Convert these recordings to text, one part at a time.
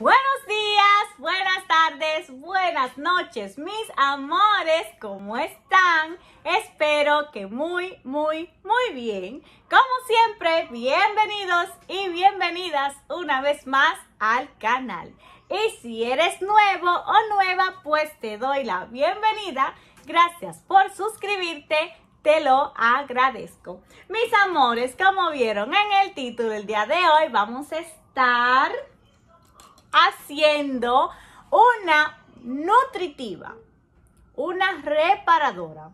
Buenos días, buenas tardes, buenas noches, mis amores, ¿cómo están? Espero que muy, muy, muy bien. Como siempre, bienvenidos y bienvenidas una vez más al canal. Y si eres nuevo o nueva, pues te doy la bienvenida. Gracias por suscribirte, te lo agradezco. Mis amores, como vieron en el título del día de hoy, vamos a estar haciendo una nutritiva, una reparadora,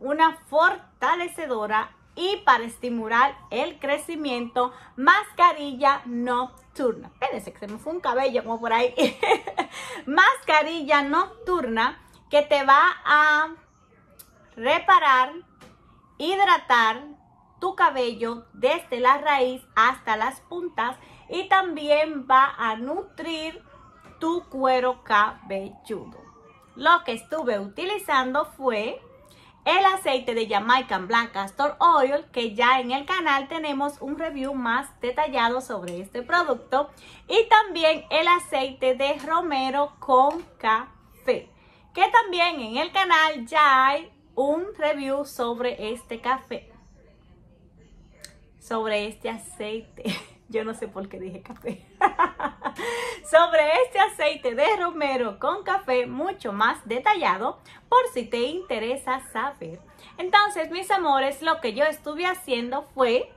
una fortalecedora y para estimular el crecimiento, mascarilla nocturna. Espérense que se me fue un cabello como por ahí. mascarilla nocturna que te va a reparar, hidratar tu cabello desde la raíz hasta las puntas y también va a nutrir tu cuero cabelludo. Lo que estuve utilizando fue el aceite de Jamaican Black Castor Oil, que ya en el canal tenemos un review más detallado sobre este producto, y también el aceite de romero con café, que también en el canal ya hay un review sobre este café, sobre este aceite. Yo no sé por qué dije café. Sobre este aceite de romero con café mucho más detallado por si te interesa saber. Entonces, mis amores, lo que yo estuve haciendo fue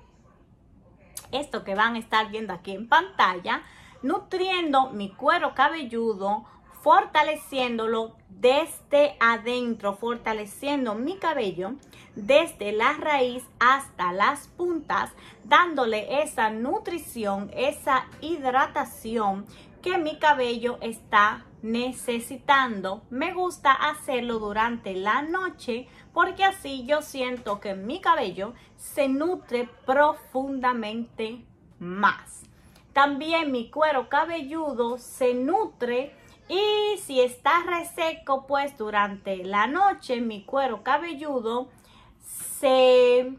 esto que van a estar viendo aquí en pantalla, nutriendo mi cuero cabelludo, fortaleciéndolo desde adentro, fortaleciendo mi cabello desde la raíz hasta las puntas, dándole esa nutrición, esa hidratación que mi cabello está necesitando. Me gusta hacerlo durante la noche porque así yo siento que mi cabello se nutre profundamente más. También mi cuero cabelludo se nutre y si está reseco, pues durante la noche mi cuero cabelludo se...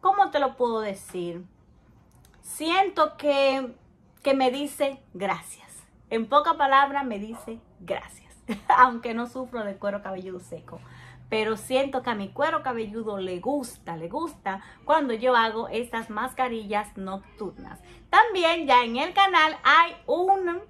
¿Cómo te lo puedo decir? Siento que, que me dice gracias. En poca palabra me dice gracias. Aunque no sufro de cuero cabelludo seco. Pero siento que a mi cuero cabelludo le gusta, le gusta cuando yo hago estas mascarillas nocturnas. También ya en el canal hay un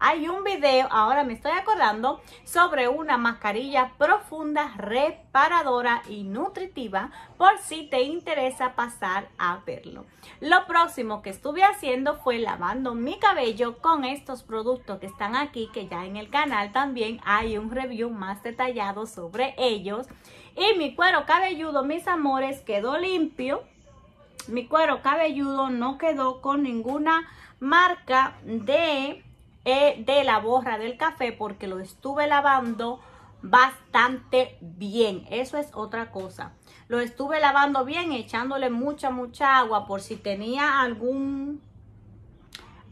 hay un video, ahora me estoy acordando, sobre una mascarilla profunda, reparadora y nutritiva por si te interesa pasar a verlo. Lo próximo que estuve haciendo fue lavando mi cabello con estos productos que están aquí, que ya en el canal también hay un review más detallado sobre ellos. Y mi cuero cabelludo, mis amores, quedó limpio. Mi cuero cabelludo no quedó con ninguna marca de eh, de la borra del café porque lo estuve lavando bastante bien. Eso es otra cosa. Lo estuve lavando bien, echándole mucha, mucha agua por si tenía algún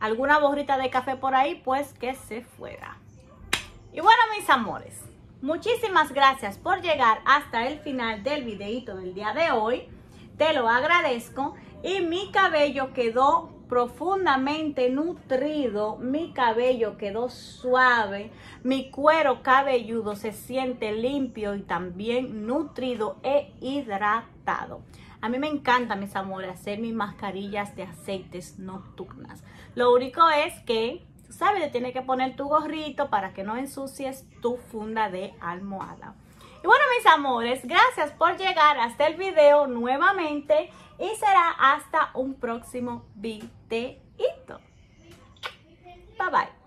alguna borrita de café por ahí, pues que se fuera. Y bueno, mis amores, muchísimas gracias por llegar hasta el final del videito del día de hoy. Te lo agradezco y mi cabello quedó profundamente nutrido, mi cabello quedó suave, mi cuero cabelludo se siente limpio y también nutrido e hidratado. A mí me encanta, mis amores, hacer mis mascarillas de aceites nocturnas. Lo único es que, sabes, le tienes que poner tu gorrito para que no ensucies tu funda de almohada. Y bueno, mis amores, gracias por llegar hasta el video nuevamente y será hasta un próximo videito. Bye bye.